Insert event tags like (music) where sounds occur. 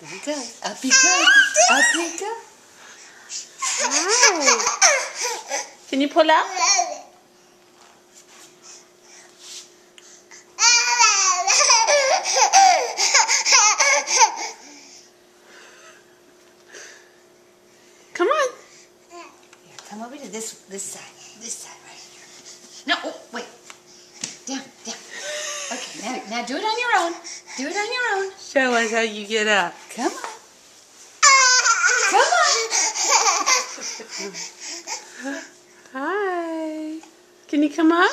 Here he goes. Up he goes. Up he goes. Hi. Can you pull out? Come on. Here, come over to this this side. This side right here. No, oh, wait. Now do it on your own. Do it on your own. Show us how you get up. Come on. Come on. (laughs) Hi. Can you come up?